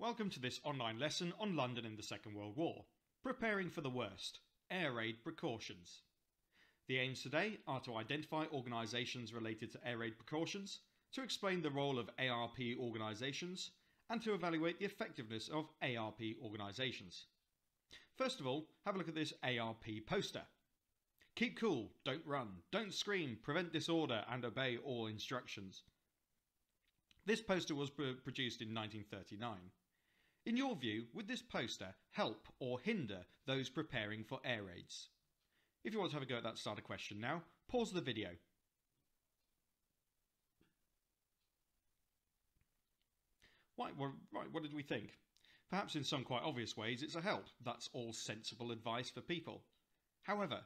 Welcome to this online lesson on London in the Second World War. Preparing for the worst. Air raid precautions. The aims today are to identify organisations related to air raid precautions, to explain the role of ARP organisations, and to evaluate the effectiveness of ARP organisations. First of all, have a look at this ARP poster. Keep cool, don't run, don't scream, prevent disorder and obey all instructions. This poster was produced in 1939. In your view, would this poster help or hinder those preparing for air raids? If you want to have a go at that starter question now, pause the video. Right, well, right, what did we think? Perhaps in some quite obvious ways it's a help. That's all sensible advice for people. However,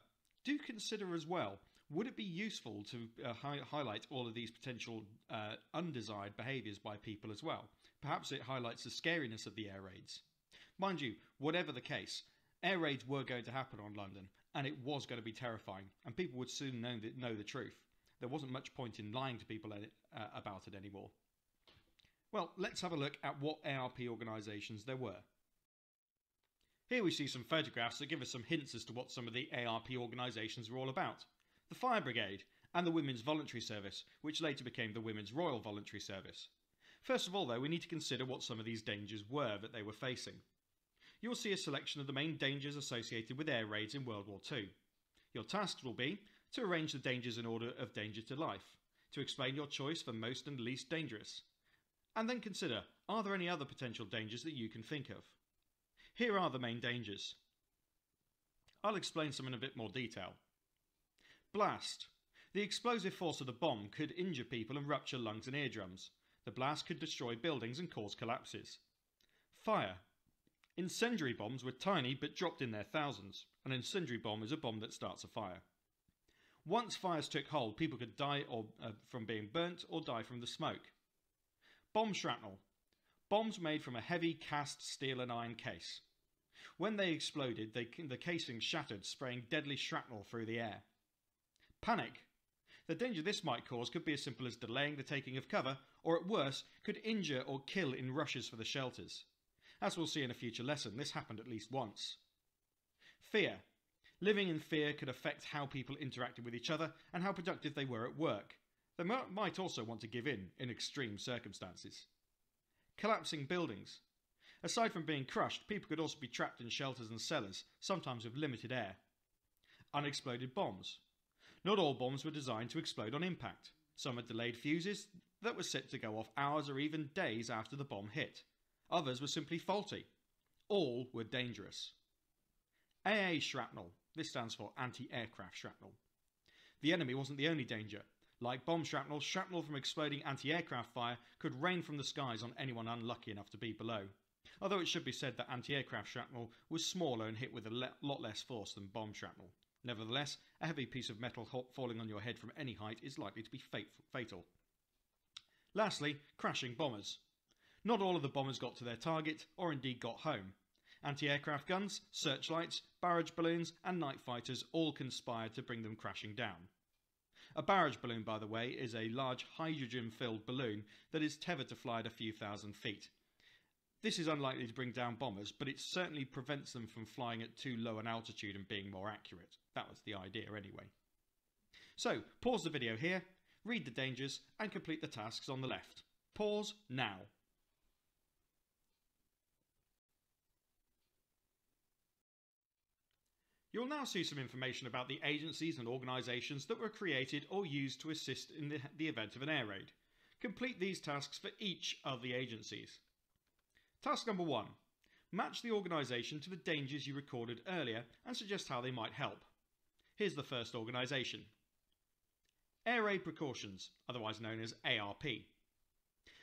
do consider as well would it be useful to uh, hi highlight all of these potential uh, undesired behaviours by people as well? Perhaps it highlights the scariness of the air raids. Mind you, whatever the case, air raids were going to happen on London, and it was going to be terrifying, and people would soon know the, know the truth. There wasn't much point in lying to people uh, about it anymore. Well, let's have a look at what ARP organisations there were. Here we see some photographs that give us some hints as to what some of the ARP organisations were all about the Fire Brigade, and the Women's Voluntary Service, which later became the Women's Royal Voluntary Service. First of all, though, we need to consider what some of these dangers were that they were facing. You will see a selection of the main dangers associated with air raids in World War II. Your tasks will be to arrange the dangers in order of danger to life, to explain your choice for most and least dangerous, and then consider are there any other potential dangers that you can think of? Here are the main dangers. I'll explain some in a bit more detail. Blast. The explosive force of the bomb could injure people and rupture lungs and eardrums. The blast could destroy buildings and cause collapses. Fire. Incendiary bombs were tiny but dropped in their thousands. An incendiary bomb is a bomb that starts a fire. Once fires took hold, people could die or, uh, from being burnt or die from the smoke. Bomb shrapnel. Bombs made from a heavy cast steel and iron case. When they exploded, they, the casing shattered, spraying deadly shrapnel through the air. Panic. The danger this might cause could be as simple as delaying the taking of cover, or at worst, could injure or kill in rushes for the shelters. As we'll see in a future lesson, this happened at least once. Fear. Living in fear could affect how people interacted with each other and how productive they were at work. They might also want to give in in extreme circumstances. Collapsing buildings. Aside from being crushed, people could also be trapped in shelters and cellars, sometimes with limited air. Unexploded bombs. Not all bombs were designed to explode on impact. Some had delayed fuses that were set to go off hours or even days after the bomb hit. Others were simply faulty. All were dangerous. AA shrapnel. This stands for anti-aircraft shrapnel. The enemy wasn't the only danger. Like bomb shrapnel, shrapnel from exploding anti-aircraft fire could rain from the skies on anyone unlucky enough to be below. Although it should be said that anti-aircraft shrapnel was smaller and hit with a lot less force than bomb shrapnel. Nevertheless, a heavy piece of metal falling on your head from any height is likely to be fatal. Lastly, crashing bombers. Not all of the bombers got to their target, or indeed got home. Anti-aircraft guns, searchlights, barrage balloons and night fighters all conspired to bring them crashing down. A barrage balloon, by the way, is a large hydrogen-filled balloon that is tethered to fly at a few thousand feet. This is unlikely to bring down bombers, but it certainly prevents them from flying at too low an altitude and being more accurate. That was the idea anyway. So, pause the video here, read the dangers, and complete the tasks on the left. Pause now. You'll now see some information about the agencies and organisations that were created or used to assist in the, the event of an air raid. Complete these tasks for each of the agencies. Task number one. Match the organisation to the dangers you recorded earlier and suggest how they might help. Here's the first organisation. Air Raid Precautions, otherwise known as ARP.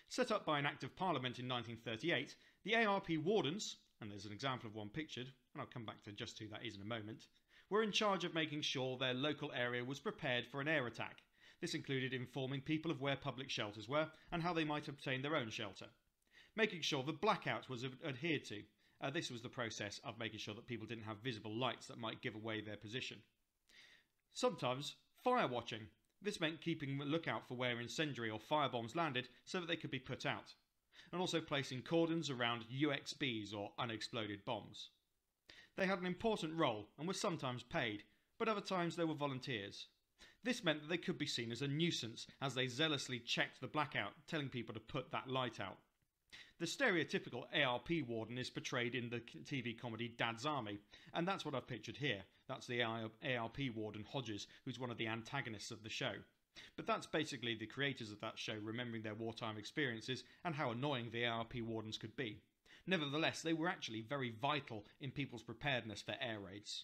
Set up by an Act of Parliament in 1938, the ARP Wardens, and there's an example of one pictured, and I'll come back to just who that is in a moment, were in charge of making sure their local area was prepared for an air attack. This included informing people of where public shelters were and how they might obtain their own shelter. Making sure the blackout was adhered to. Uh, this was the process of making sure that people didn't have visible lights that might give away their position. Sometimes fire watching. This meant keeping a lookout for where incendiary or fire bombs landed so that they could be put out. and also placing cordons around UXBs or unexploded bombs. They had an important role and were sometimes paid, but other times they were volunteers. This meant that they could be seen as a nuisance as they zealously checked the blackout, telling people to put that light out. The stereotypical ARP warden is portrayed in the TV comedy Dad's Army, and that's what I've pictured here. That's the ARP warden Hodges, who's one of the antagonists of the show. But that's basically the creators of that show remembering their wartime experiences and how annoying the ARP wardens could be. Nevertheless, they were actually very vital in people's preparedness for air raids.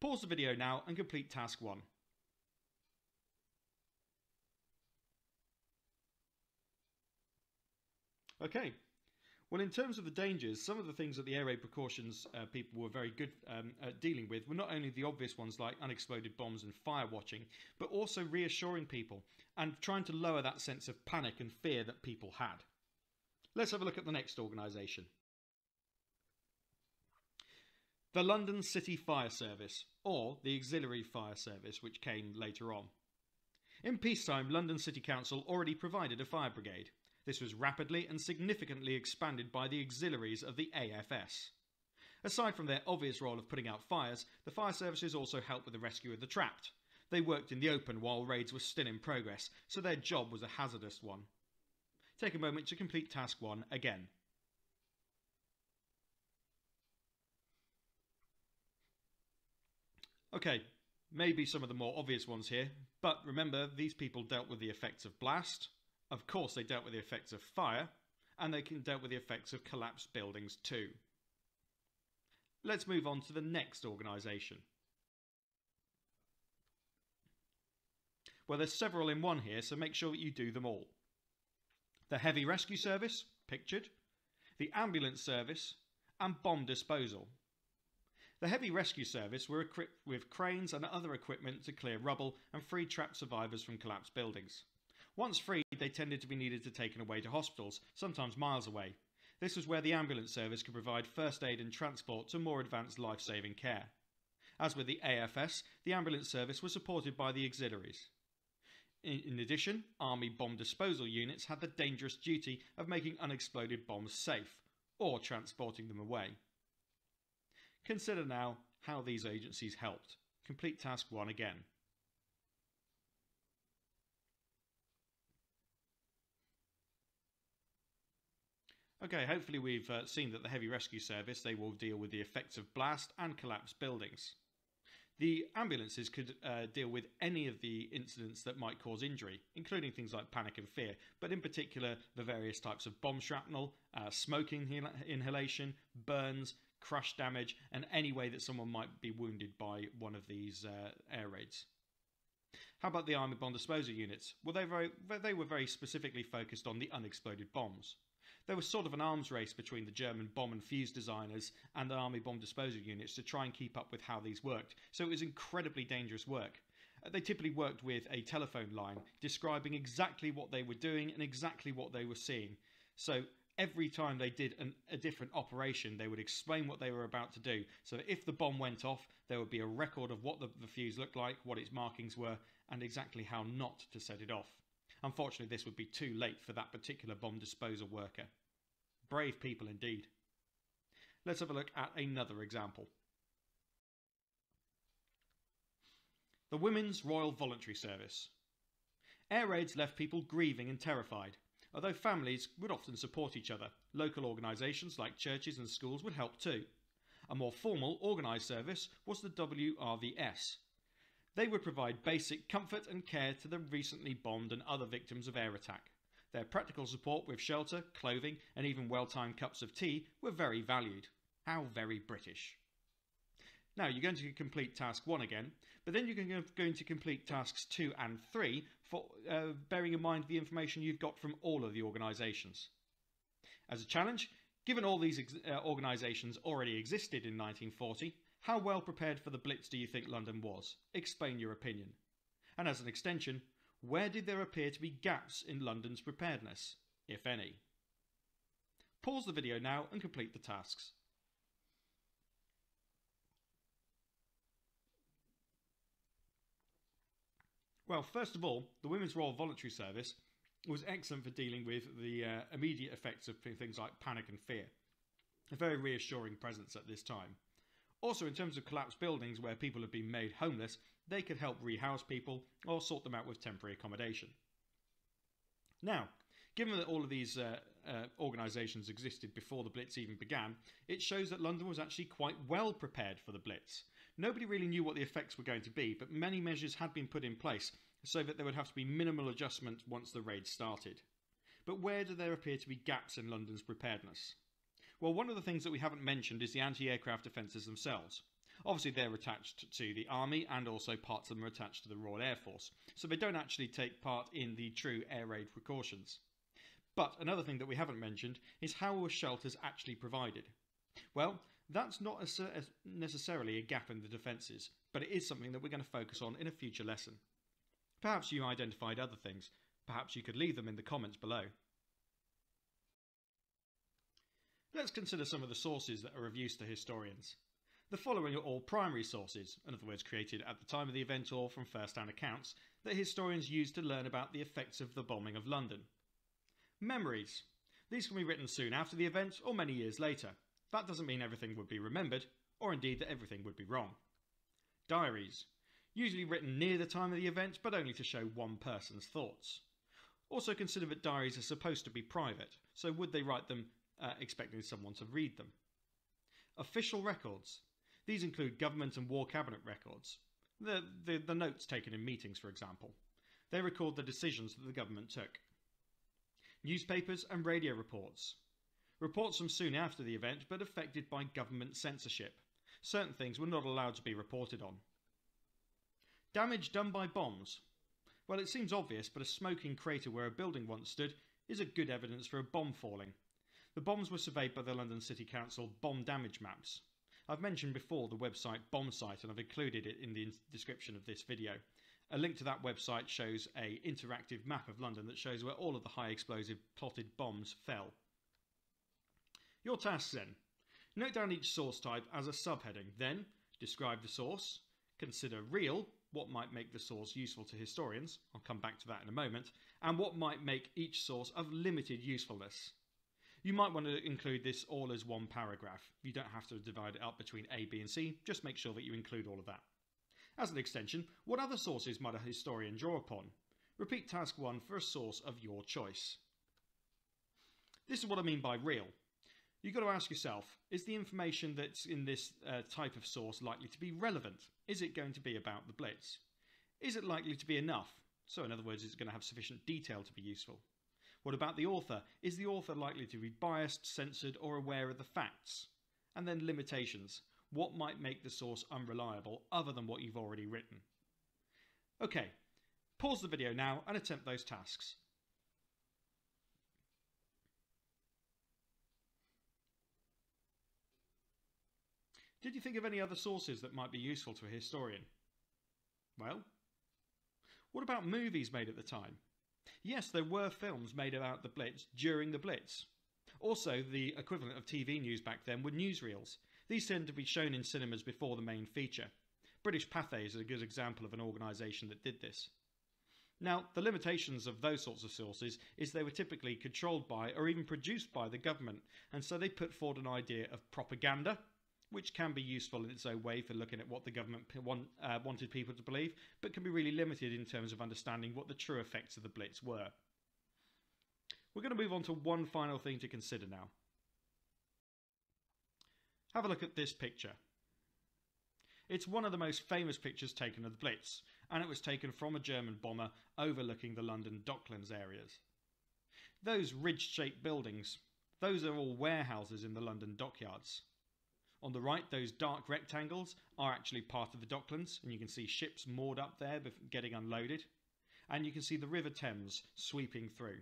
Pause the video now and complete task 1. Okay. Well, in terms of the dangers, some of the things that the air raid precautions uh, people were very good um, at dealing with were not only the obvious ones like unexploded bombs and fire watching, but also reassuring people and trying to lower that sense of panic and fear that people had. Let's have a look at the next organisation. The London City Fire Service, or the Auxiliary Fire Service, which came later on. In peacetime, London City Council already provided a fire brigade. This was rapidly and significantly expanded by the auxiliaries of the AFS. Aside from their obvious role of putting out fires, the fire services also helped with the rescue of the trapped. They worked in the open while raids were still in progress, so their job was a hazardous one. Take a moment to complete task 1 again. Okay, maybe some of the more obvious ones here, but remember these people dealt with the effects of blast, of course, they dealt with the effects of fire, and they can dealt with the effects of collapsed buildings too. Let's move on to the next organisation. Well, there's several in one here, so make sure that you do them all. The Heavy Rescue Service, pictured, the Ambulance Service, and Bomb Disposal. The Heavy Rescue Service were equipped with cranes and other equipment to clear rubble and free trapped survivors from collapsed buildings. Once freed, they tended to be needed to taken away to hospitals, sometimes miles away. This was where the ambulance service could provide first aid and transport to more advanced life saving care. As with the AFS, the ambulance service was supported by the auxiliaries. In addition, Army bomb disposal units had the dangerous duty of making unexploded bombs safe, or transporting them away. Consider now how these agencies helped. Complete task 1 again. Okay, hopefully we've uh, seen that the Heavy Rescue Service, they will deal with the effects of blast and collapsed buildings. The ambulances could uh, deal with any of the incidents that might cause injury, including things like panic and fear, but in particular the various types of bomb shrapnel, uh, smoke inhal inhalation, burns, crush damage, and any way that someone might be wounded by one of these uh, air raids. How about the armoured bomb disposal units? Well, they, very, they were very specifically focused on the unexploded bombs there was sort of an arms race between the German bomb and fuse designers and the army bomb disposal units to try and keep up with how these worked. So it was incredibly dangerous work. Uh, they typically worked with a telephone line describing exactly what they were doing and exactly what they were seeing. So every time they did an, a different operation, they would explain what they were about to do. So if the bomb went off, there would be a record of what the, the fuse looked like, what its markings were, and exactly how not to set it off. Unfortunately, this would be too late for that particular bomb disposal worker. Brave people indeed. Let's have a look at another example. The Women's Royal Voluntary Service. Air raids left people grieving and terrified. Although families would often support each other, local organisations like churches and schools would help too. A more formal, organised service was the WRVS. They would provide basic comfort and care to the recently bombed and other victims of air attack. Their practical support with shelter, clothing, and even well timed cups of tea were very valued. How very British. Now you're going to complete task 1 again, but then you're going to complete tasks 2 and 3 for uh, bearing in mind the information you've got from all of the organisations. As a challenge, given all these uh, organisations already existed in 1940, how well prepared for the Blitz do you think London was? Explain your opinion. And as an extension, where did there appear to be gaps in London's preparedness, if any? Pause the video now and complete the tasks. Well, first of all, the Women's Royal Voluntary Service was excellent for dealing with the uh, immediate effects of things like panic and fear. A very reassuring presence at this time. Also, in terms of collapsed buildings where people have been made homeless, they could help rehouse people or sort them out with temporary accommodation. Now, given that all of these uh, uh, organisations existed before the Blitz even began, it shows that London was actually quite well prepared for the Blitz. Nobody really knew what the effects were going to be, but many measures had been put in place so that there would have to be minimal adjustment once the raid started. But where do there appear to be gaps in London's preparedness? Well, one of the things that we haven't mentioned is the anti aircraft defences themselves. Obviously, they're attached to the army and also parts of them are attached to the Royal Air Force, so they don't actually take part in the true air raid precautions. But another thing that we haven't mentioned is how were shelters actually provided? Well, that's not necessarily a gap in the defences, but it is something that we're going to focus on in a future lesson. Perhaps you identified other things. Perhaps you could leave them in the comments below. Let's consider some of the sources that are of use to historians. The following are all primary sources, in other words created at the time of the event or from first-hand accounts, that historians use to learn about the effects of the bombing of London. Memories. These can be written soon after the event or many years later. That doesn't mean everything would be remembered, or indeed that everything would be wrong. Diaries usually written near the time of the event, but only to show one person's thoughts. Also consider that diaries are supposed to be private, so would they write them uh, expecting someone to read them? Official records. These include government and war cabinet records, the, the, the notes taken in meetings, for example. They record the decisions that the government took. Newspapers and radio reports. Reports from soon after the event, but affected by government censorship. Certain things were not allowed to be reported on. Damage done by bombs. Well, it seems obvious, but a smoking crater where a building once stood is a good evidence for a bomb falling. The bombs were surveyed by the London City Council bomb damage maps. I've mentioned before the website Bombsight and I've included it in the description of this video. A link to that website shows a interactive map of London that shows where all of the high explosive plotted bombs fell. Your tasks then. Note down each source type as a subheading, then describe the source, consider real what might make the source useful to historians, I'll come back to that in a moment, and what might make each source of limited usefulness. You might want to include this all as one paragraph. You don't have to divide it up between A, B and C, just make sure that you include all of that. As an extension, what other sources might a historian draw upon? Repeat task 1 for a source of your choice. This is what I mean by real. You've got to ask yourself, is the information that's in this uh, type of source likely to be relevant? Is it going to be about the Blitz? Is it likely to be enough? So in other words, is it going to have sufficient detail to be useful? What about the author? Is the author likely to be biased, censored or aware of the facts? And then limitations. What might make the source unreliable other than what you've already written? Okay, pause the video now and attempt those tasks. Did you think of any other sources that might be useful to a historian? Well, what about movies made at the time? Yes, there were films made about the Blitz during the Blitz. Also, the equivalent of TV news back then were newsreels. These tend to be shown in cinemas before the main feature. British Pathé is a good example of an organisation that did this. Now, the limitations of those sorts of sources is they were typically controlled by or even produced by the government, and so they put forward an idea of propaganda, which can be useful in its own way for looking at what the government want, uh, wanted people to believe, but can be really limited in terms of understanding what the true effects of the Blitz were. We're going to move on to one final thing to consider now. Have a look at this picture. It's one of the most famous pictures taken of the Blitz, and it was taken from a German bomber overlooking the London Docklands areas. Those ridge-shaped buildings, those are all warehouses in the London dockyards. On the right, those dark rectangles are actually part of the Docklands, and you can see ships moored up there getting unloaded. And you can see the River Thames sweeping through.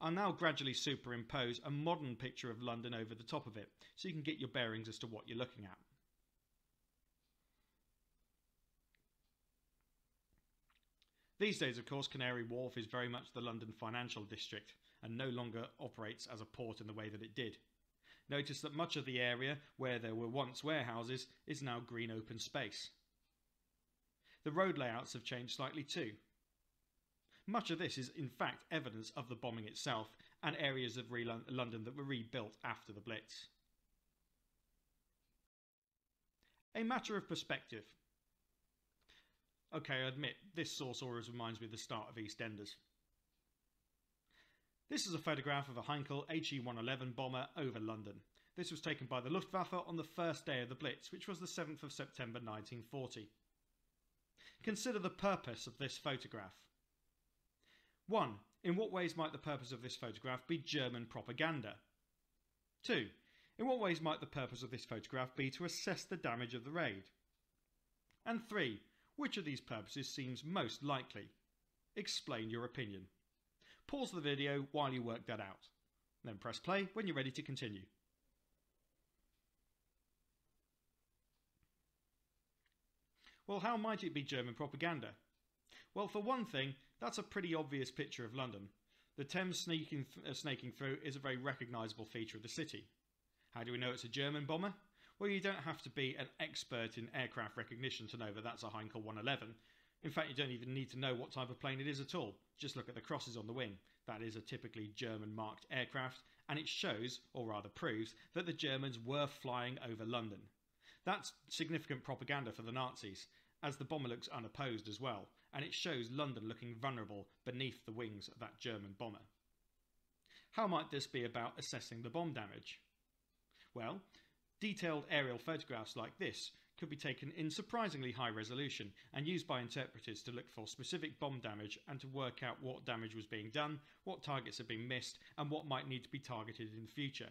I'll now gradually superimpose a modern picture of London over the top of it, so you can get your bearings as to what you're looking at. These days, of course, Canary Wharf is very much the London financial district and no longer operates as a port in the way that it did. Notice that much of the area where there were once warehouses is now green open space. The road layouts have changed slightly too. Much of this is in fact evidence of the bombing itself and areas of London that were rebuilt after the Blitz. A matter of perspective. Okay, I admit, this source always reminds me of the start of EastEnders. This is a photograph of a Heinkel HE-111 bomber over London. This was taken by the Luftwaffe on the first day of the Blitz, which was the 7th of September 1940. Consider the purpose of this photograph. 1. In what ways might the purpose of this photograph be German propaganda? 2. In what ways might the purpose of this photograph be to assess the damage of the raid? And 3. Which of these purposes seems most likely? Explain your opinion. Pause the video while you work that out. Then press play when you're ready to continue. Well, how might it be German propaganda? Well, for one thing, that's a pretty obvious picture of London. The Thames sneaking, th- uh, snaking through is a very recognisable feature of the city. How do we know it's a German bomber? Well, you don't have to be an expert in aircraft recognition to know that that's a Heinkel 111. In fact, you don't even need to know what type of plane it is at all. Just look at the crosses on the wing. That is a typically German marked aircraft, and it shows, or rather proves, that the Germans were flying over London. That's significant propaganda for the Nazis, as the bomber looks unopposed as well, and it shows London looking vulnerable beneath the wings of that German bomber. How might this be about assessing the bomb damage? Well, detailed aerial photographs like this could be taken in surprisingly high resolution and used by interpreters to look for specific bomb damage and to work out what damage was being done, what targets had been missed, and what might need to be targeted in the future.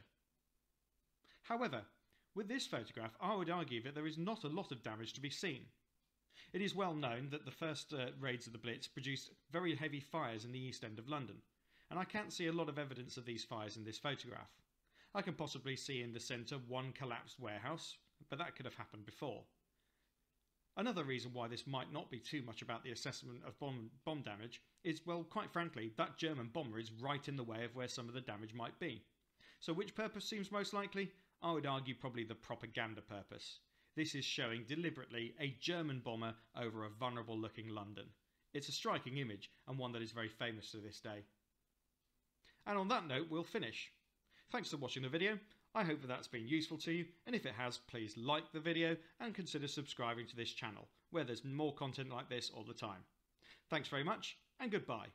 However, with this photograph, I would argue that there is not a lot of damage to be seen. It is well known that the first uh, raids of the Blitz produced very heavy fires in the east end of London, and I can't see a lot of evidence of these fires in this photograph. I can possibly see in the centre one collapsed warehouse, but that could have happened before. Another reason why this might not be too much about the assessment of bomb, bomb damage is, well, quite frankly, that German bomber is right in the way of where some of the damage might be. So, which purpose seems most likely? I would argue probably the propaganda purpose. This is showing deliberately a German bomber over a vulnerable looking London. It's a striking image and one that is very famous to this day. And on that note, we'll finish. Thanks for watching the video. I hope that that's been useful to you, and if it has, please like the video and consider subscribing to this channel, where there's more content like this all the time. Thanks very much, and goodbye.